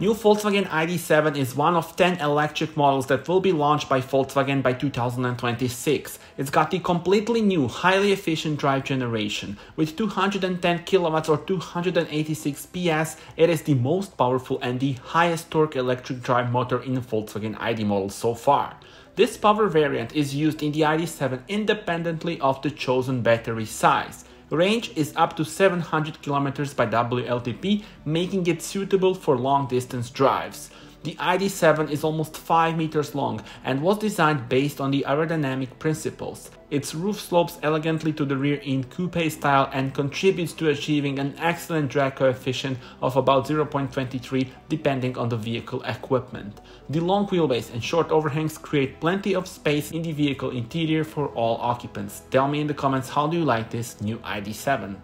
New Volkswagen ID7 is one of 10 electric models that will be launched by Volkswagen by 2026. It's got the completely new, highly efficient drive generation. With 210 kilowatts or 286 PS, it is the most powerful and the highest torque electric drive motor in Volkswagen ID models so far. This power variant is used in the ID7 independently of the chosen battery size. Range is up to 700 km by WLTP, making it suitable for long distance drives. The ID7 is almost 5 meters long and was designed based on the aerodynamic principles. Its roof slopes elegantly to the rear in coupe style and contributes to achieving an excellent drag coefficient of about 0.23 depending on the vehicle equipment. The long wheelbase and short overhangs create plenty of space in the vehicle interior for all occupants. Tell me in the comments how do you like this new ID7.